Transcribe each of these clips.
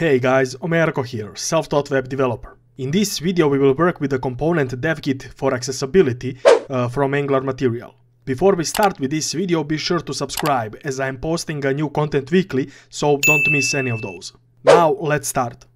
Hey guys, Omerko here, self-taught web developer. In this video we will work with the component devkit for accessibility uh, from Angular Material. Before we start with this video, be sure to subscribe as I am posting a new content weekly, so don't miss any of those. Now let's start.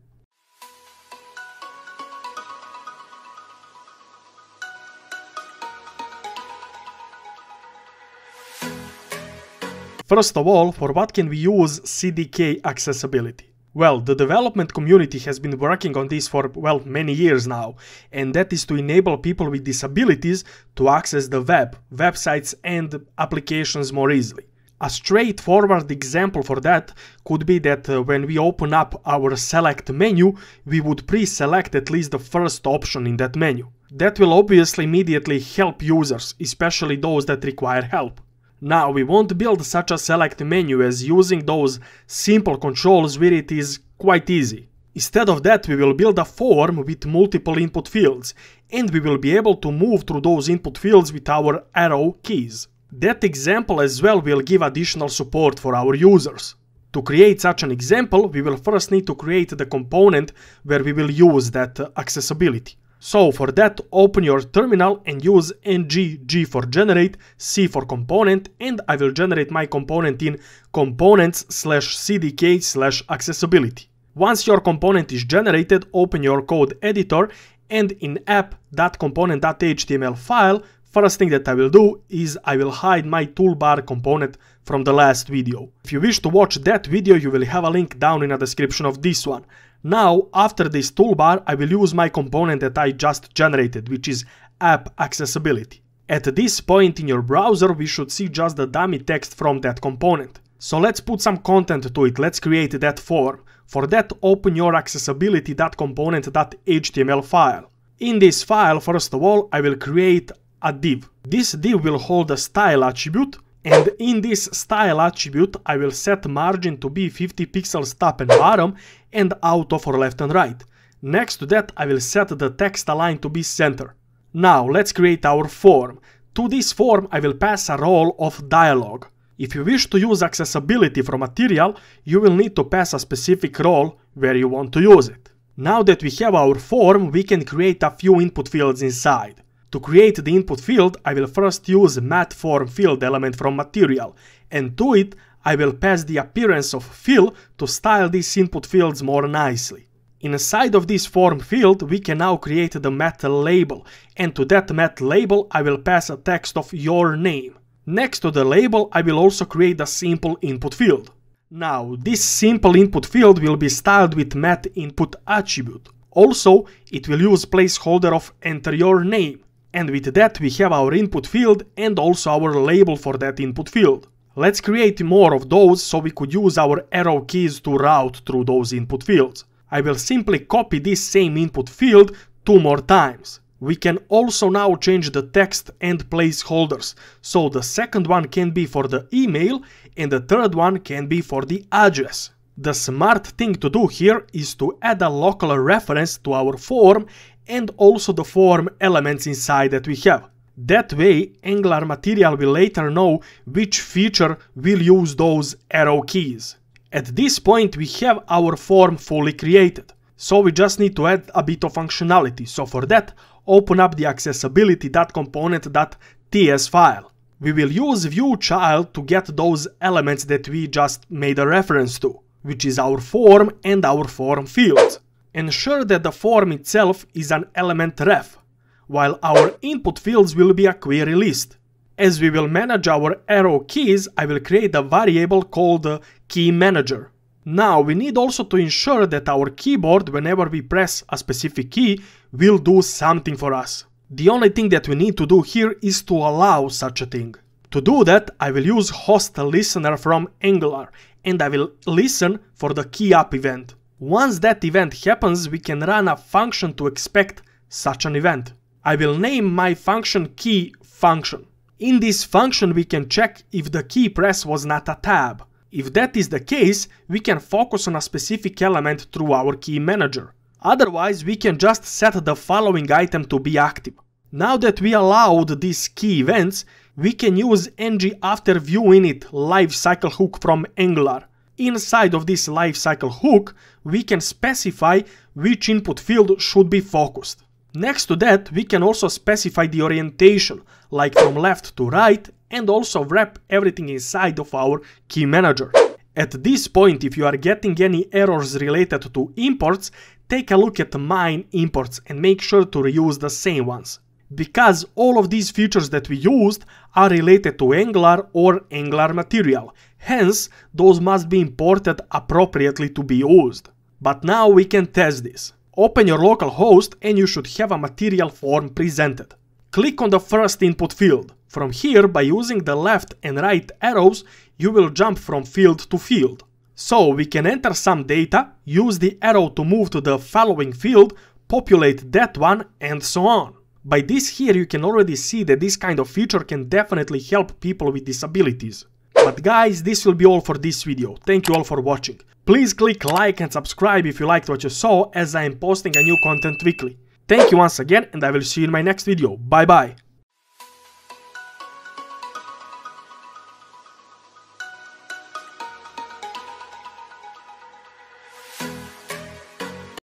First of all, for what can we use CDK accessibility? Well, the development community has been working on this for, well, many years now, and that is to enable people with disabilities to access the web, websites, and applications more easily. A straightforward example for that could be that uh, when we open up our select menu, we would pre-select at least the first option in that menu. That will obviously immediately help users, especially those that require help. Now we won't build such a select menu as using those simple controls where it is quite easy. Instead of that we will build a form with multiple input fields and we will be able to move through those input fields with our arrow keys. That example as well will give additional support for our users. To create such an example, we will first need to create the component where we will use that accessibility. So for that open your terminal and use ng g for generate, c for component and I will generate my component in components slash cdk slash accessibility. Once your component is generated, open your code editor and in app.component.html file, first thing that I will do is I will hide my toolbar component from the last video. If you wish to watch that video, you will have a link down in the description of this one. Now, after this toolbar, I will use my component that I just generated, which is app accessibility. At this point in your browser, we should see just the dummy text from that component. So let's put some content to it, let's create that form. For that, open your accessibility.component.html file. In this file, first of all, I will create a div. This div will hold a style attribute and in this style attribute, I will set margin to be 50 pixels top and bottom and auto for left and right. Next to that, I will set the text align to be center. Now, let's create our form. To this form, I will pass a role of dialog. If you wish to use accessibility for material, you will need to pass a specific role where you want to use it. Now that we have our form, we can create a few input fields inside. To create the input field, I will first use mat form field element from material, and to it I will pass the appearance of fill to style these input fields more nicely. Inside of this form field, we can now create the mat label, and to that mat label I will pass a text of your name. Next to the label, I will also create a simple input field. Now, this simple input field will be styled with mat input attribute. Also, it will use placeholder of enter your name. And with that we have our input field and also our label for that input field. Let's create more of those so we could use our arrow keys to route through those input fields. I will simply copy this same input field two more times. We can also now change the text and placeholders, so the second one can be for the email and the third one can be for the address. The smart thing to do here is to add a local reference to our form and also the form elements inside that we have. That way, Angular Material will later know which feature will use those arrow keys. At this point, we have our form fully created. So we just need to add a bit of functionality. So for that, open up the accessibility.component.ts file. We will use viewChild to get those elements that we just made a reference to, which is our form and our form field. Ensure that the form itself is an element ref, while our input fields will be a query list. As we will manage our arrow keys, I will create a variable called key manager. Now we need also to ensure that our keyboard, whenever we press a specific key, will do something for us. The only thing that we need to do here is to allow such a thing. To do that, I will use host listener from Angular and I will listen for the key up event. Once that event happens, we can run a function to expect such an event. I will name my function key function. In this function we can check if the key press was not a tab. If that is the case, we can focus on a specific element through our key manager. Otherwise, we can just set the following item to be active. Now that we allowed these key events, we can use ng after view init lifecycle hook from Angular. Inside of this lifecycle hook, we can specify which input field should be focused. Next to that, we can also specify the orientation, like from left to right, and also wrap everything inside of our key manager. At this point, if you are getting any errors related to imports, take a look at mine imports and make sure to reuse the same ones. Because all of these features that we used are related to Angular or Angular material, hence those must be imported appropriately to be used. But now we can test this. Open your local host and you should have a material form presented. Click on the first input field. From here, by using the left and right arrows, you will jump from field to field. So we can enter some data, use the arrow to move to the following field, populate that one, and so on. By this here you can already see that this kind of feature can definitely help people with disabilities. But guys, this will be all for this video. Thank you all for watching. Please click like and subscribe if you liked what you saw as I am posting a new content weekly. Thank you once again and I will see you in my next video. Bye bye.